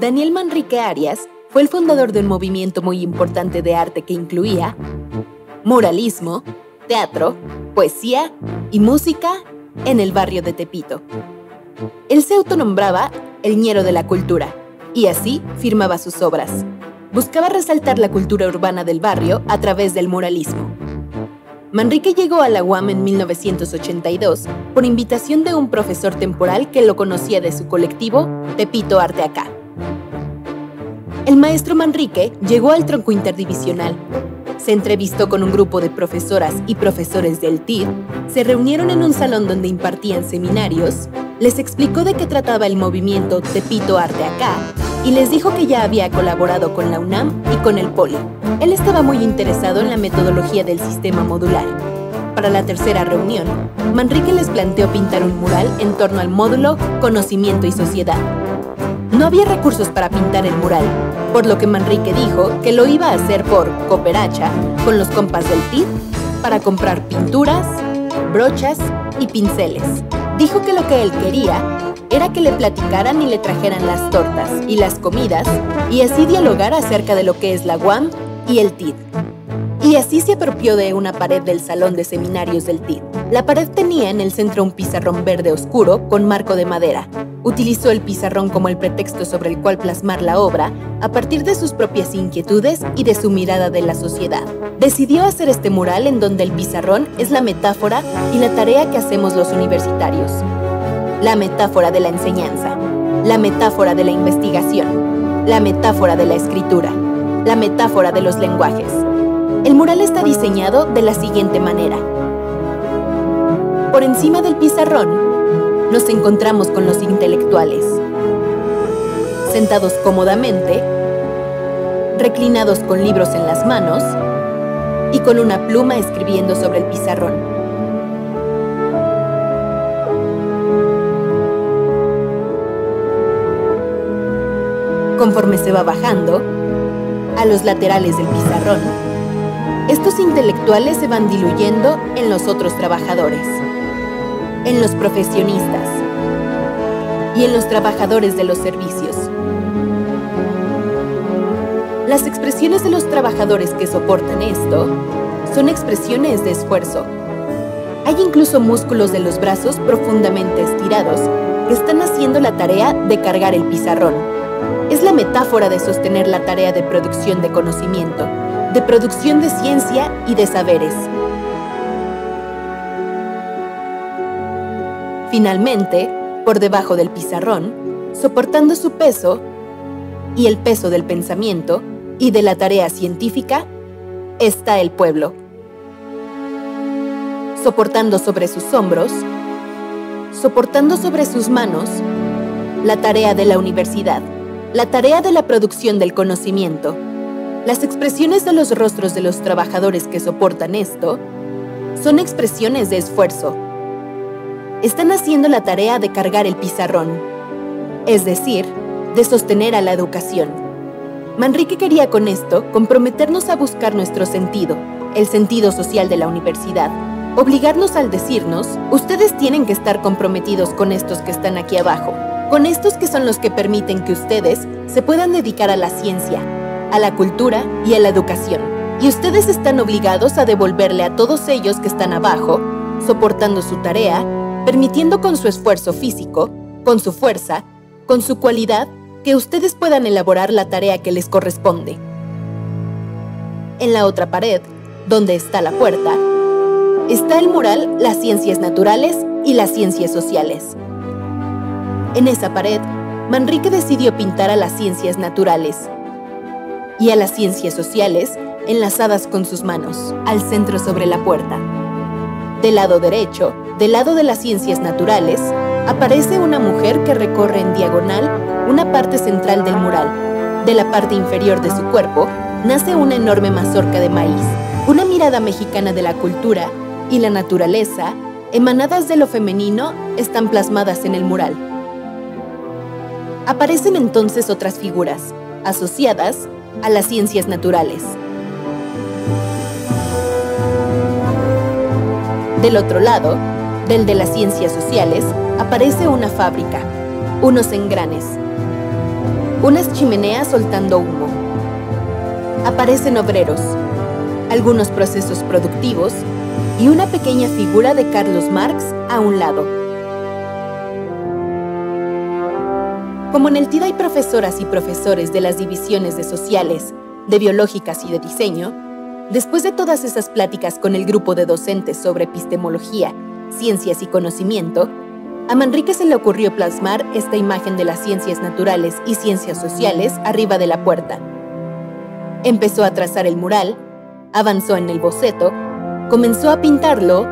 Daniel Manrique Arias fue el fundador de un movimiento muy importante de arte que incluía muralismo, teatro, poesía y música en el barrio de Tepito. Él se autonombraba el ñero de la cultura y así firmaba sus obras. Buscaba resaltar la cultura urbana del barrio a través del muralismo. Manrique llegó a la UAM en 1982 por invitación de un profesor temporal que lo conocía de su colectivo Tepito Arte Acá. El maestro Manrique llegó al tronco interdivisional. Se entrevistó con un grupo de profesoras y profesores del TIR, se reunieron en un salón donde impartían seminarios, les explicó de qué trataba el movimiento Tepito Arte Acá y les dijo que ya había colaborado con la UNAM y con el Poli. Él estaba muy interesado en la metodología del sistema modular. Para la tercera reunión, Manrique les planteó pintar un mural en torno al módulo Conocimiento y Sociedad, no había recursos para pintar el mural, por lo que Manrique dijo que lo iba a hacer por cooperacha con los compas del TID para comprar pinturas, brochas y pinceles. Dijo que lo que él quería era que le platicaran y le trajeran las tortas y las comidas y así dialogar acerca de lo que es la UAM y el TID. Y así se apropió de una pared del salón de seminarios del TID. La pared tenía en el centro un pizarrón verde oscuro con marco de madera. Utilizó el pizarrón como el pretexto sobre el cual plasmar la obra a partir de sus propias inquietudes y de su mirada de la sociedad. Decidió hacer este mural en donde el pizarrón es la metáfora y la tarea que hacemos los universitarios. La metáfora de la enseñanza, la metáfora de la investigación, la metáfora de la escritura, la metáfora de los lenguajes el mural está diseñado de la siguiente manera. Por encima del pizarrón, nos encontramos con los intelectuales, sentados cómodamente, reclinados con libros en las manos y con una pluma escribiendo sobre el pizarrón. Conforme se va bajando, a los laterales del pizarrón, estos intelectuales se van diluyendo en los otros trabajadores, en los profesionistas y en los trabajadores de los servicios. Las expresiones de los trabajadores que soportan esto son expresiones de esfuerzo. Hay incluso músculos de los brazos profundamente estirados que están haciendo la tarea de cargar el pizarrón. Es la metáfora de sostener la tarea de producción de conocimiento de producción de ciencia y de saberes. Finalmente, por debajo del pizarrón, soportando su peso y el peso del pensamiento y de la tarea científica, está el pueblo. Soportando sobre sus hombros, soportando sobre sus manos, la tarea de la universidad, la tarea de la producción del conocimiento, las expresiones de los rostros de los trabajadores que soportan esto son expresiones de esfuerzo. Están haciendo la tarea de cargar el pizarrón, es decir, de sostener a la educación. Manrique quería con esto comprometernos a buscar nuestro sentido, el sentido social de la universidad, obligarnos al decirnos, ustedes tienen que estar comprometidos con estos que están aquí abajo, con estos que son los que permiten que ustedes se puedan dedicar a la ciencia, a la cultura y a la educación. Y ustedes están obligados a devolverle a todos ellos que están abajo, soportando su tarea, permitiendo con su esfuerzo físico, con su fuerza, con su cualidad, que ustedes puedan elaborar la tarea que les corresponde. En la otra pared, donde está la puerta, está el mural Las ciencias naturales y las ciencias sociales. En esa pared, Manrique decidió pintar a las ciencias naturales, y a las ciencias sociales enlazadas con sus manos, al centro sobre la puerta. Del lado derecho, del lado de las ciencias naturales, aparece una mujer que recorre en diagonal una parte central del mural. De la parte inferior de su cuerpo nace una enorme mazorca de maíz. Una mirada mexicana de la cultura y la naturaleza, emanadas de lo femenino, están plasmadas en el mural. Aparecen entonces otras figuras, asociadas a las ciencias naturales. Del otro lado, del de las ciencias sociales, aparece una fábrica, unos engranes. unas chimeneas soltando humo. Aparecen obreros, algunos procesos productivos y una pequeña figura de Carlos Marx a un lado. Como en el TID hay profesoras y profesores de las divisiones de sociales, de biológicas y de diseño, después de todas esas pláticas con el grupo de docentes sobre epistemología, ciencias y conocimiento, a Manrique se le ocurrió plasmar esta imagen de las ciencias naturales y ciencias sociales arriba de la puerta. Empezó a trazar el mural, avanzó en el boceto, comenzó a pintarlo.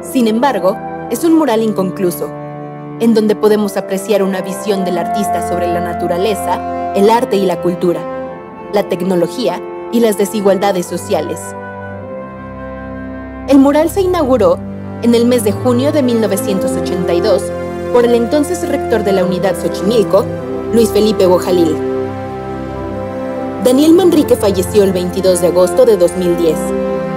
Sin embargo, es un mural inconcluso, en donde podemos apreciar una visión del artista sobre la naturaleza, el arte y la cultura, la tecnología y las desigualdades sociales. El mural se inauguró en el mes de junio de 1982 por el entonces rector de la Unidad Xochimilco, Luis Felipe Bojalil. Daniel Manrique falleció el 22 de agosto de 2010,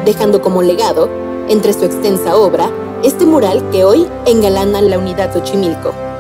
dejando como legado, entre su extensa obra, este mural que hoy engalana la Unidad Xochimilco.